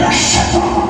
Yes,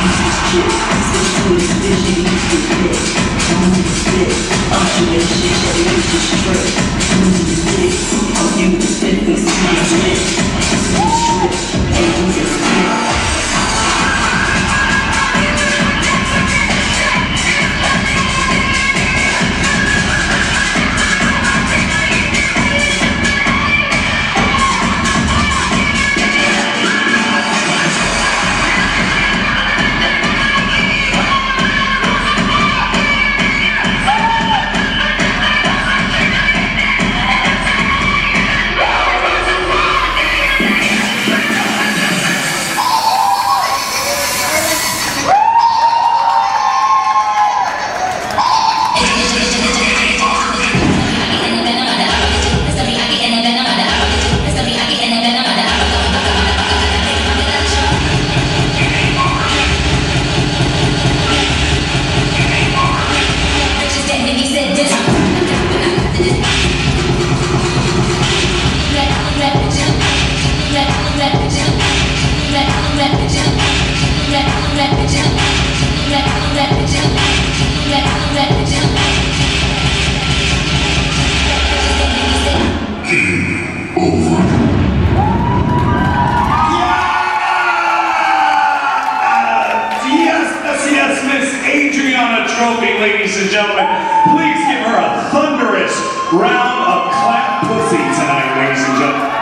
Music Cube. Trophy, ladies and gentlemen. Please give her a thunderous round of clap pussy tonight, ladies and gentlemen.